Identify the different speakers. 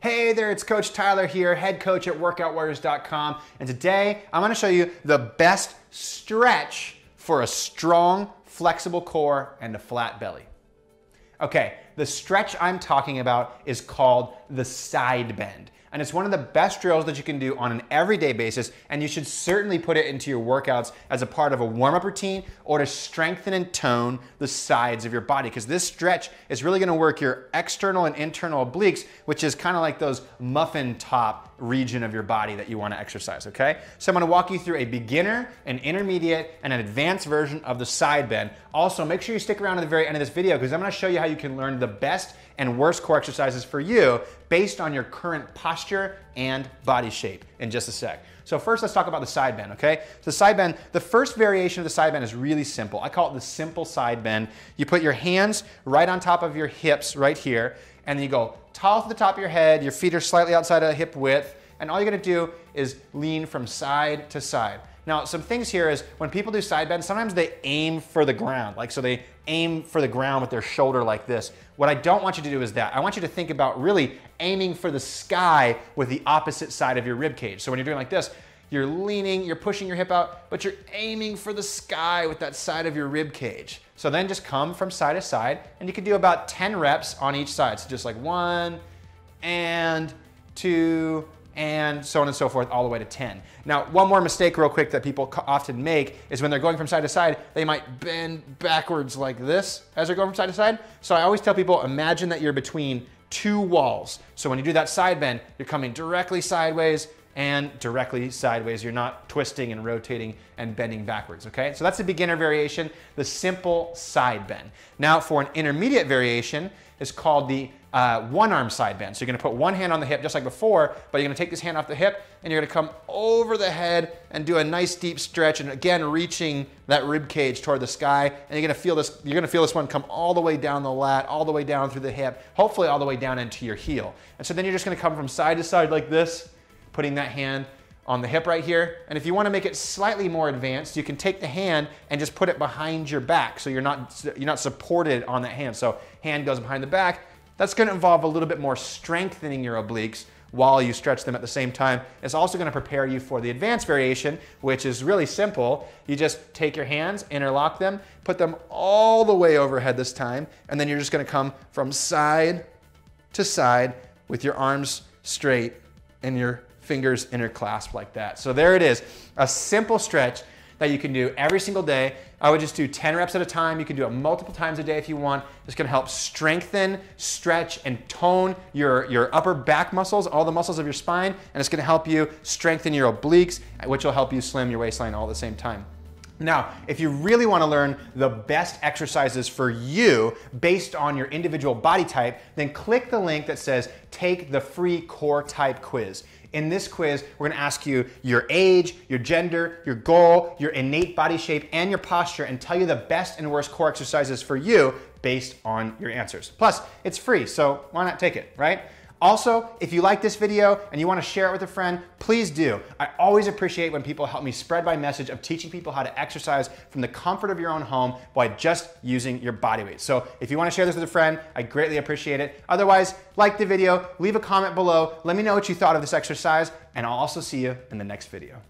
Speaker 1: Hey there, it's Coach Tyler here, head coach at workoutwarriors.com. And today I'm gonna show you the best stretch for a strong, flexible core and a flat belly. Okay, the stretch I'm talking about is called the side bend. And it's one of the best drills that you can do on an everyday basis. And you should certainly put it into your workouts as a part of a warm up routine or to strengthen and tone the sides of your body. Because this stretch is really gonna work your external and internal obliques, which is kind of like those muffin top region of your body that you wanna exercise, okay? So I'm gonna walk you through a beginner, an intermediate, and an advanced version of the side bend. Also, make sure you stick around to the very end of this video because I'm gonna show you how you can learn the best and worst core exercises for you based on your current posture and body shape in just a sec. So first let's talk about the side bend, okay? So side bend, the first variation of the side bend is really simple. I call it the simple side bend. You put your hands right on top of your hips right here, and then you go tall to the top of your head, your feet are slightly outside of hip width, and all you're gonna do is lean from side to side. Now, some things here is when people do side bends, sometimes they aim for the ground. Like, so they aim for the ground with their shoulder like this. What I don't want you to do is that. I want you to think about really aiming for the sky with the opposite side of your rib cage. So when you're doing like this, you're leaning, you're pushing your hip out, but you're aiming for the sky with that side of your rib cage. So then just come from side to side, and you can do about 10 reps on each side. So just like one, and two, and so on and so forth, all the way to 10. Now, one more mistake real quick that people often make is when they're going from side to side, they might bend backwards like this as they're going from side to side. So I always tell people, imagine that you're between two walls. So when you do that side bend, you're coming directly sideways and directly sideways. You're not twisting and rotating and bending backwards, okay? So that's the beginner variation, the simple side bend. Now for an intermediate variation, is called the uh, one arm side bend. So you're gonna put one hand on the hip just like before, but you're gonna take this hand off the hip and you're gonna come over the head and do a nice deep stretch and again reaching that rib cage toward the sky. And you're gonna feel this, you're gonna feel this one come all the way down the lat, all the way down through the hip, hopefully all the way down into your heel. And so then you're just gonna come from side to side like this, putting that hand on the hip right here. And if you wanna make it slightly more advanced, you can take the hand and just put it behind your back so you're not, you're not supported on that hand. So hand goes behind the back. That's gonna involve a little bit more strengthening your obliques while you stretch them at the same time. It's also gonna prepare you for the advanced variation, which is really simple. You just take your hands, interlock them, put them all the way overhead this time, and then you're just gonna come from side to side with your arms straight and your fingers interclasped like that. So there it is, a simple stretch that you can do every single day. I would just do 10 reps at a time. You can do it multiple times a day if you want. It's gonna help strengthen, stretch, and tone your, your upper back muscles, all the muscles of your spine, and it's gonna help you strengthen your obliques, which will help you slim your waistline all at the same time. Now, if you really want to learn the best exercises for you based on your individual body type, then click the link that says take the free core type quiz. In this quiz, we're gonna ask you your age, your gender, your goal, your innate body shape, and your posture, and tell you the best and worst core exercises for you based on your answers. Plus, it's free, so why not take it, right? Also, if you like this video and you want to share it with a friend, please do. I always appreciate when people help me spread my message of teaching people how to exercise from the comfort of your own home by just using your body weight. So if you want to share this with a friend, I greatly appreciate it. Otherwise, like the video, leave a comment below, let me know what you thought of this exercise, and I'll also see you in the next video.